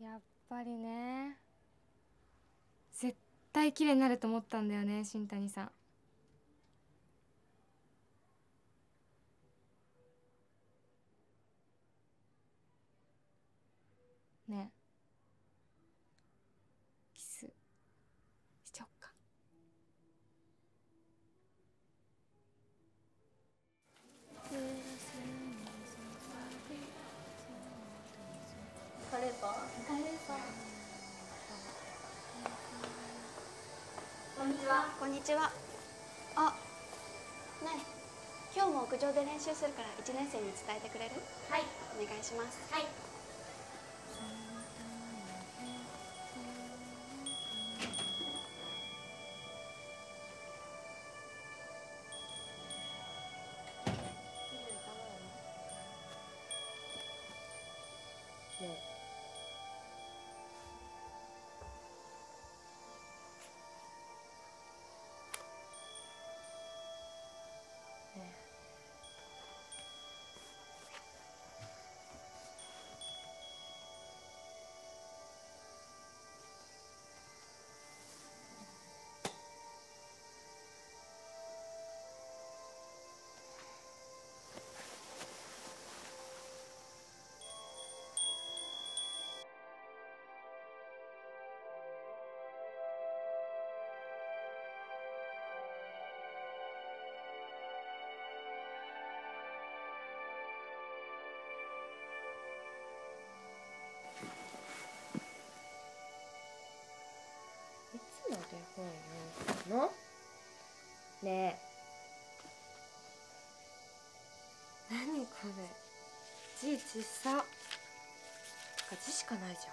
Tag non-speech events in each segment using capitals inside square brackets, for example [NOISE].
やっぱりね絶対綺麗になると思ったんだよね新谷さん。ね。えちは。こんにちは。あねえ。今日も屋上で練習するから1年生に伝えてくれる？はい。お願いします。はいいの？ねえ。何これ。字ちっさか字しかないじ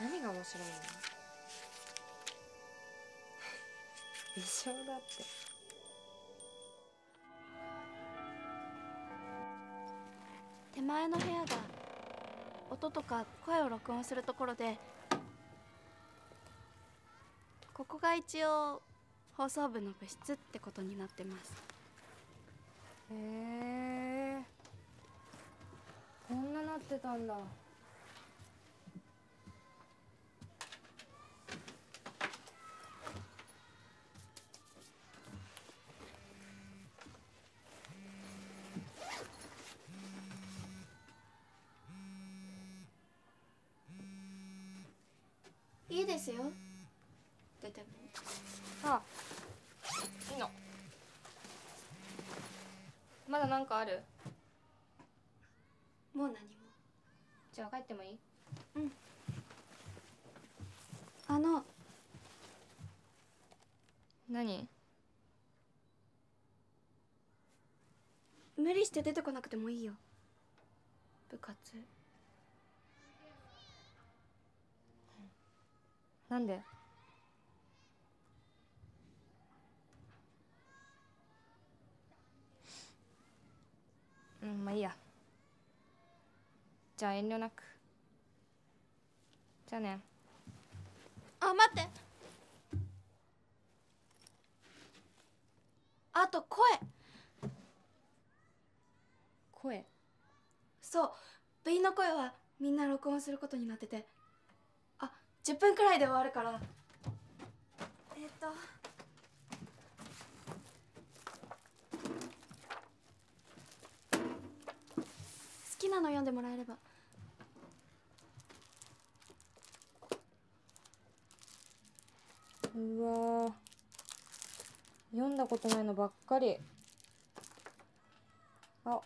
ゃん。何が面白いの？[LAUGHS] 一緒だって。手前の部屋が音とか声を録音するところでここが一応放送部の部室ってことになってます。へえこんななってたんだ。いいですよ出てもあいいのまだなんかある？もう何も。じゃあ帰ってもいい？あの。何？無理して出てこなくてもいいよ。部活。なんで？あいいや。じゃあ遠慮なく。じゃあね。あ待って。あと声。声？そう。部員の声はみんな録音することになってて。あ10分くらいで終わるから。えっ、となの読んでもらえれば。うわー。読んだことないのばっかり。あ。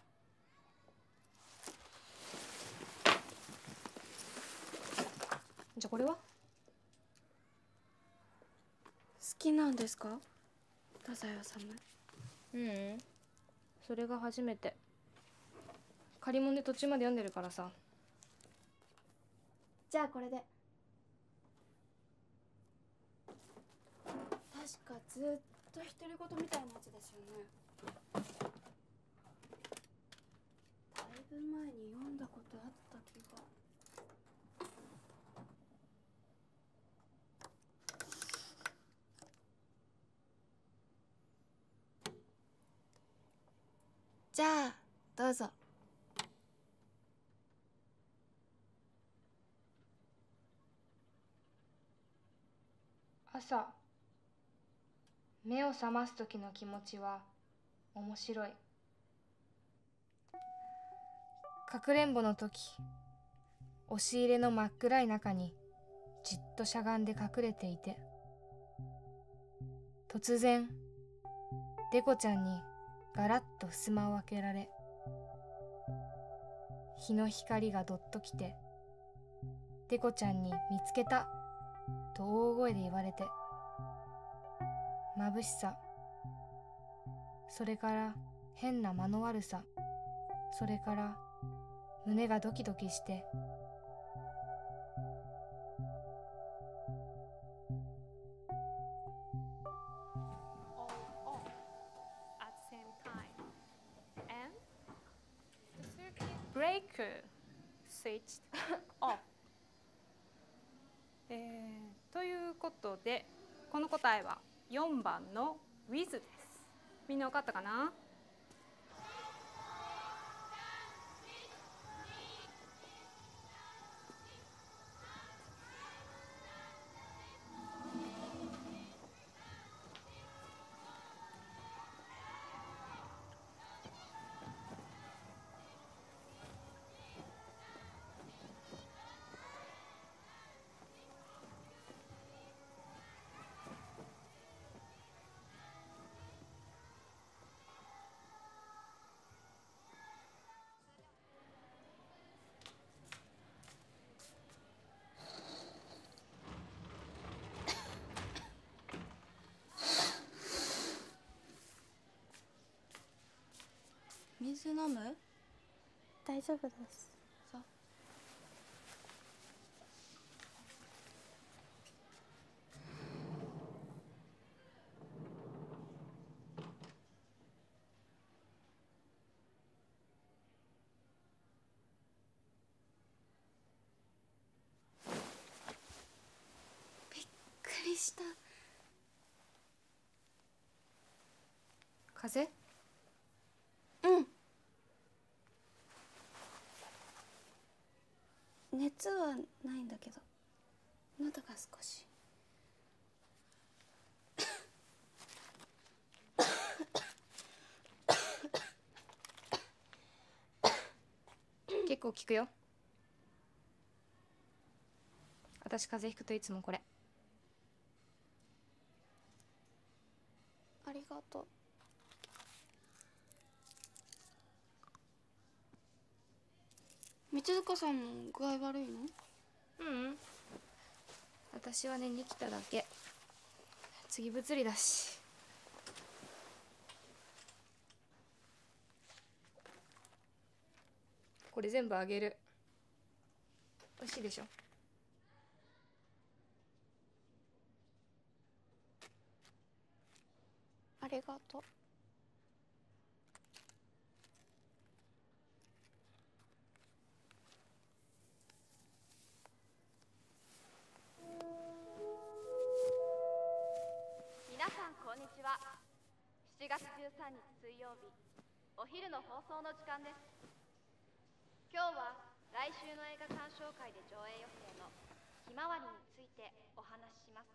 じゃあこれは？好きなんですか？太宰治。うん。それが初めて借り物で途中まで読んでるからさ。じゃあこれで。確かずっと独り言みたいなやつですよね。だいぶ前に読んだことあった気が。じゃあどうぞ朝目を覚ます時の気持ちは面白い。かくれんぼの時押し入れの真っ暗い中にじっとしゃがんで隠れていて突然デコちゃんにガラッと襖を開けられ日の光がどっときてデコちゃんに見つけた。と大声で言われて眩しさ。それから変な間の悪さ。それから胸がドキドキして。ブレイクスイッチオフ、ということでこの答えは4番の with です。みんな分かったかな？水飲む？大丈夫です。そう。びっくりした。風？邪うん熱はないんだけど。喉が少し。結構効くよ。私風邪ひくといつもこれありがとうさんも具合悪いの？ううん。私は寝に来ただけ。次物理だし。これ全部あげる。美味しいでしょ？ありがとうにちは。7月13日水曜日お昼の放送の時間です。今日は来週の映画鑑賞会で上映予定の「ひまわり」についてお話しします。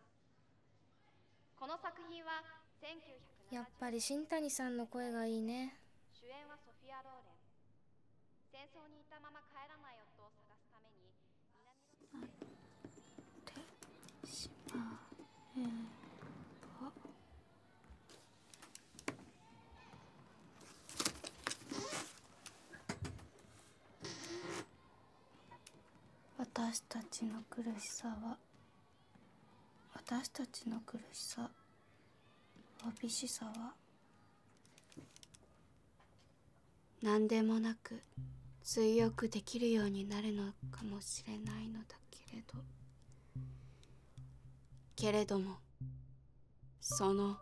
この作品は1970やっぱり新谷さんの声がいいね。主演はソフィア・ローレン。戦争にいたまま帰らない夫を探すために南ロしまえば私たちの苦しさは私たちの苦しさわびしさは何でもなく追憶できるようになるのかもしれないのだけれどけれどもその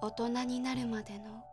大人になるまでの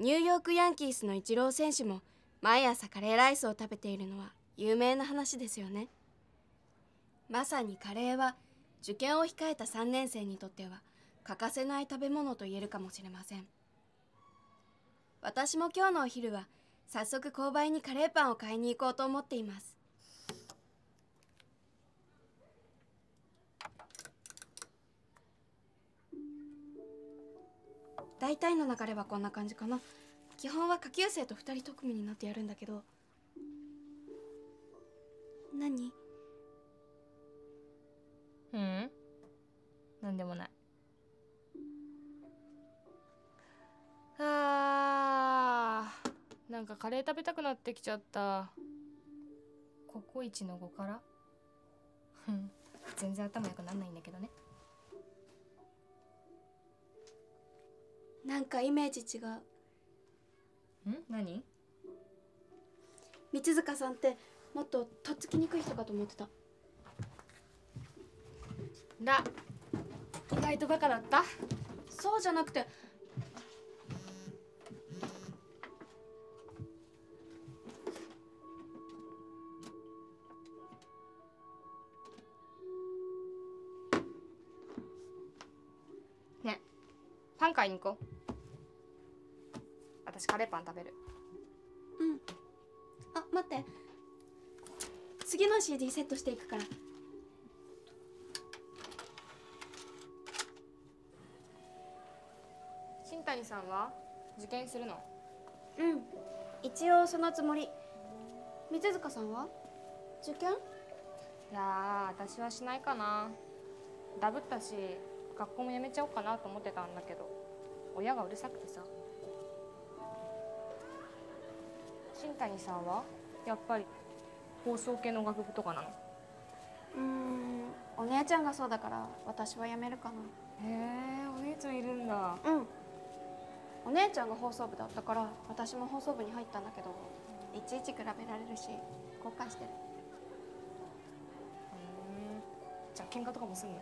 ニューヨークヤンキースのイチロー選手も毎朝カレーライスを食べているのは有名な話ですよね。まさにカレーは受験を控えた3年生にとっては欠かせない食べ物と言えるかもしれません。私も今日のお昼は早速購買にカレーパンを買いに行こうと思っています。大体の流れはこんな感じかな。基本は下級生と2人特組になってやるんだけど。何？うん？なんでもない。あー。なんかカレー食べたくなってきちゃった。ココイチの5から？う [LAUGHS] ん全然頭良くなんないんだけどねなんかイメージ違う。ん？何？三塚さんってもっととっつきにくい人かと思ってた。ら意外とバカだった？そうじゃなくて買いに行こう。私カレーパン食べる。うん。あ待って。次の CD セットしていくから。新谷さんは受験するの？うん。一応そのつもり。三塚さんは？受験？いやー私はしないかな。ダブったし学校も辞めちゃおうかなと思ってたんだけど親がうるさくてさ。新谷さんは？やっぱり。放送系の学部とかなの？うーん。お姉ちゃんがそうだから私は辞めるかへえお姉ちゃんいるんだ。なうん。お姉ちゃんが放送部だったから私も放送部に入ったんだけどいちいち比べられるし後悔してる。じゃあ喧嘩とかもすんの？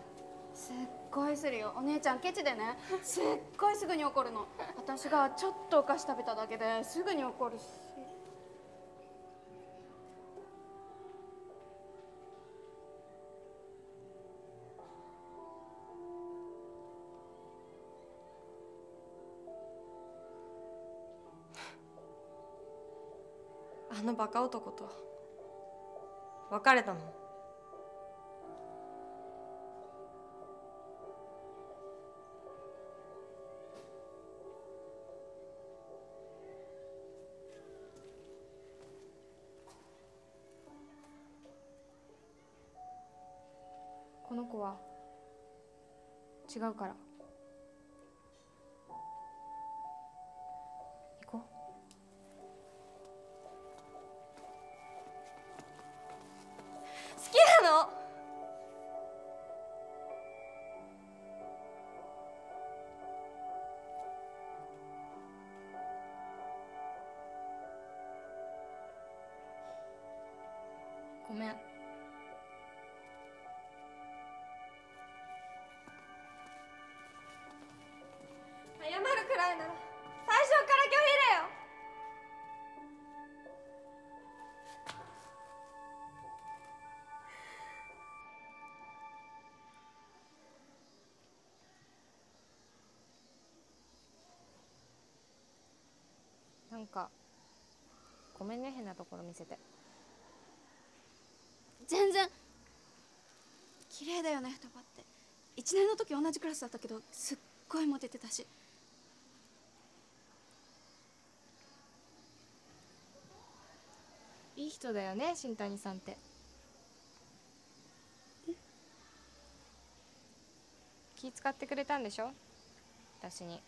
すっごいするよ。お姉ちゃんケチでね。すっごいすぐに怒るの。私がちょっとお菓子食べただけですぐに怒るし。[LAUGHS] あのバカ男と別れたの。子は違うから。行こう。好きなの？ごめん。なんかごめんね変なところ見せて。全然綺麗だよね双葉って。1年の時同じクラスだったけどすっごいモテてたし。いい人だよね新谷さんって。気使ってくれたんでしょ？私に。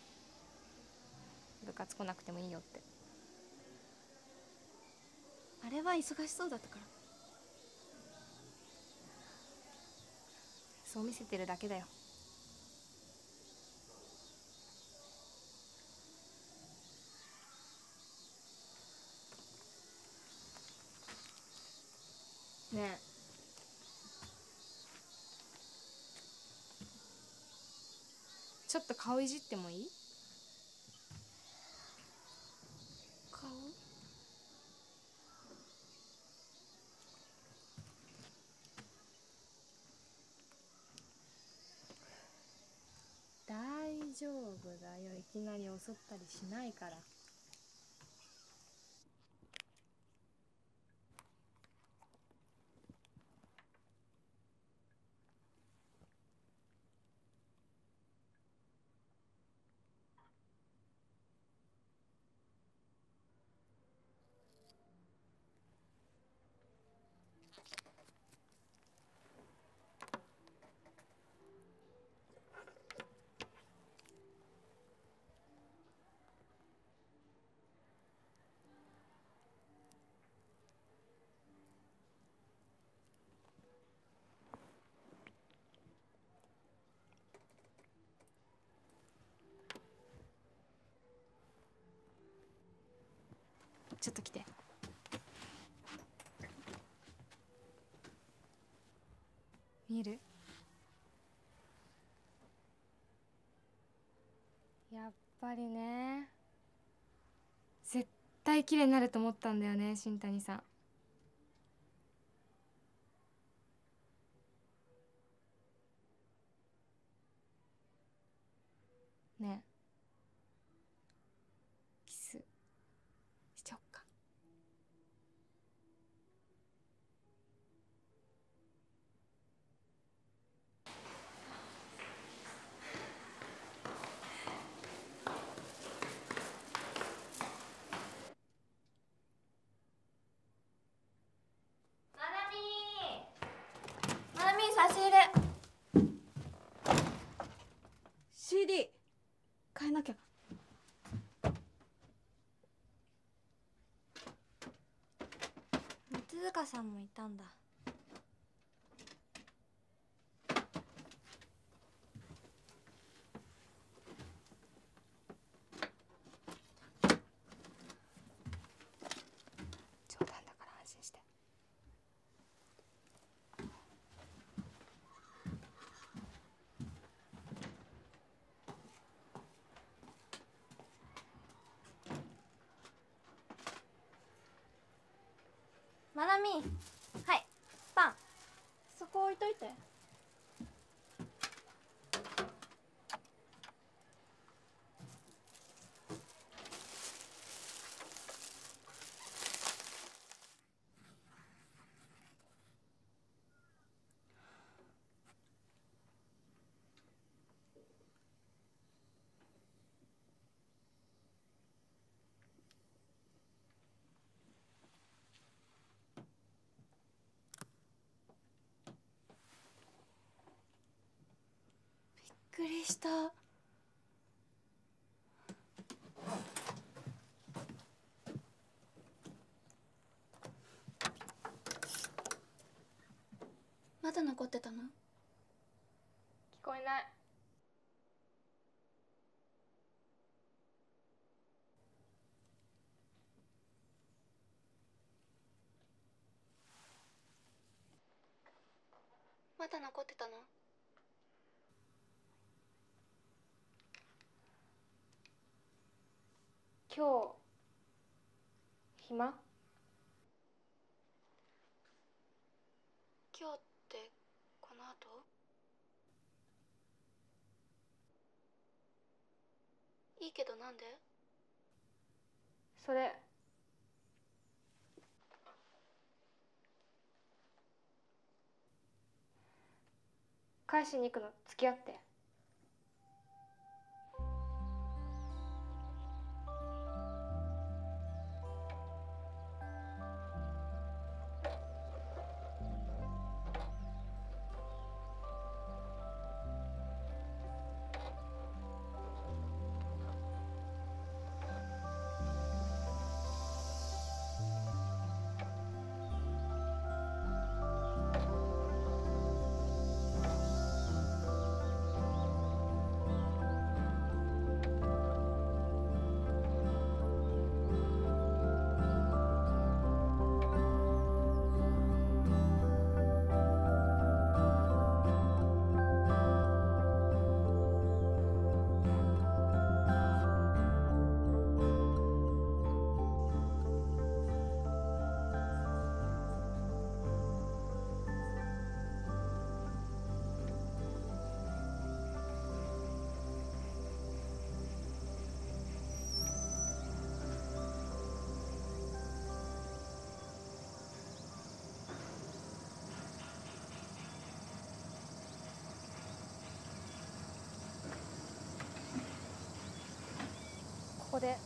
部活来なくてもいいよってあれは忙しそうだったから。そう見せてるだけだよ。ねえ。ちょっと顔いじってもいい？きなり襲ったりしないから。ちょっと来て。見る？やっぱりね。絶対綺麗になると思ったんだよね新谷さんねえキスしちゃおっかマナミーマナミー差し入れ CD 変えなきゃ鈴鹿さんもいたんだ冗談だから安心してマナミーはいパンそこ置いといてびっくりした。まだ残ってたの？聞こえない。まだ残ってたの？今日暇？今日ってこの後？いいけどなんで？それ。返しに行くの付き合ってで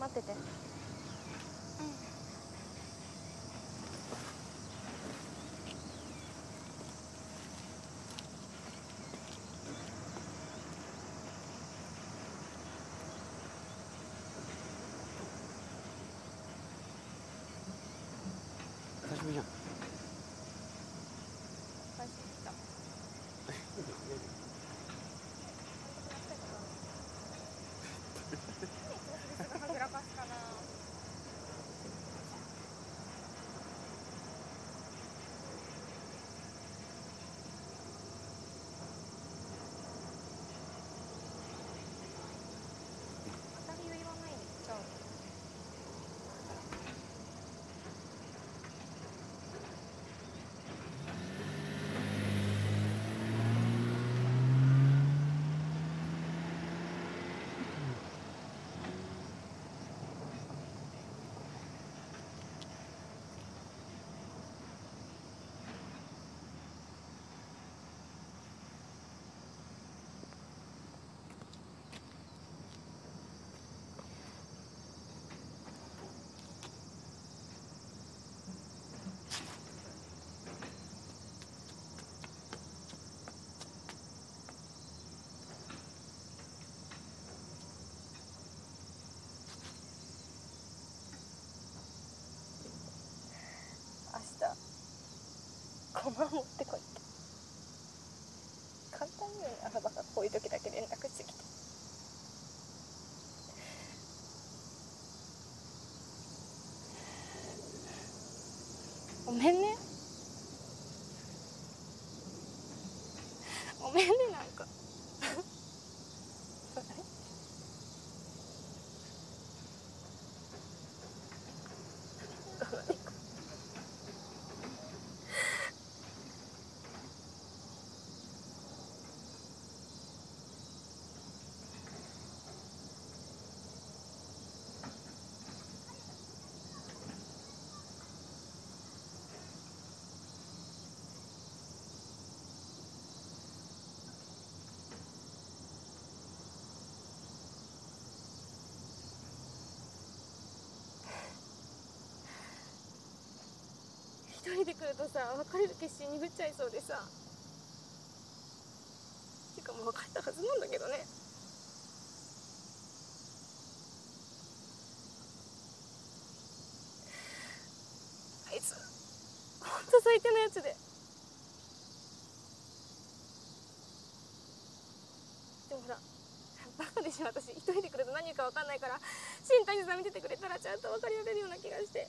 待ってて。ま持ってこいって。簡単に言うねあなた。がこういう時だけ連絡してきて。ごめんね。一人で来るとさ別れる決心に振っちゃいそうでさ。てかもう別れたはずなんだけどね。あいつほんと最低なやつで。でもほらバカでしょ私。一人で来ると何言うか分かんないから新谷さん見ててくれたらちゃんと分かり合えるような気がして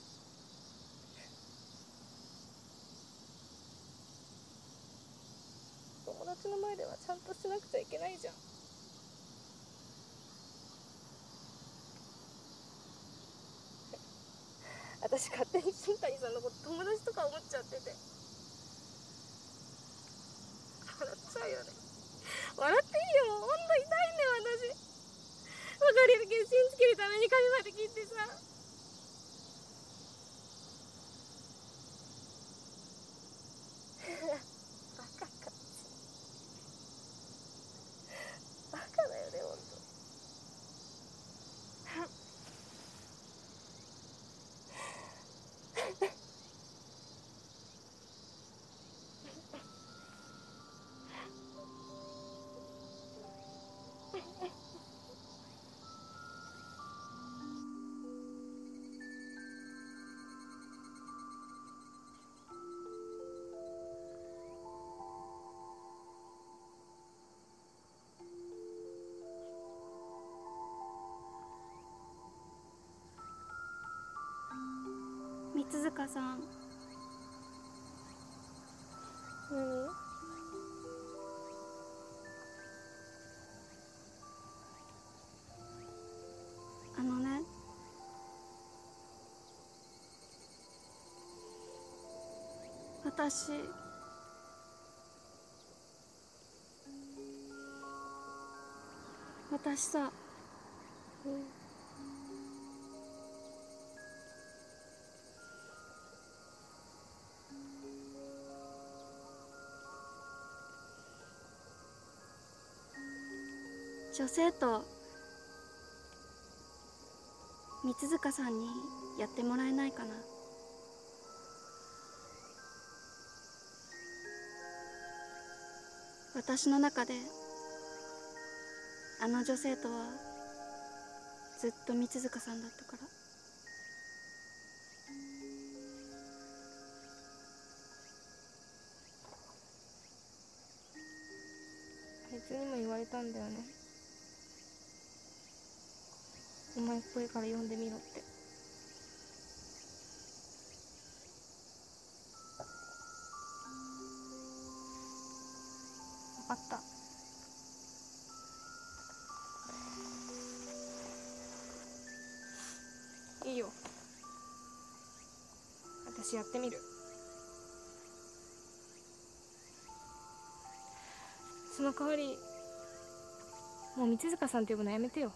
友達の前ではちゃんとしなくちゃいけないじゃん。私勝手に新谷さんのこと友達とか思っちゃってて。三塚さん。何？あのね。私。私さ。女性と三塚さんにやってもらえないかな。私の中であの女性とはずっと三塚さんだったから。あいつにも言われたんだよね。お前っぽいから読んでみろって。分かった。いいよ。私やってみる。その代わりもう三塚さんって呼ぶのやめてよ。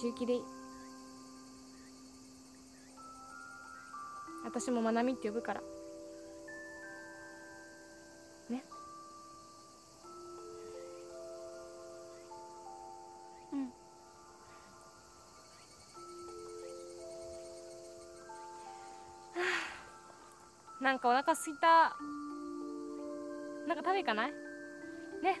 中期でいい。私もまなみって呼ぶから。ね。うん。なんかお腹すいた。なんか食べ行かない？ね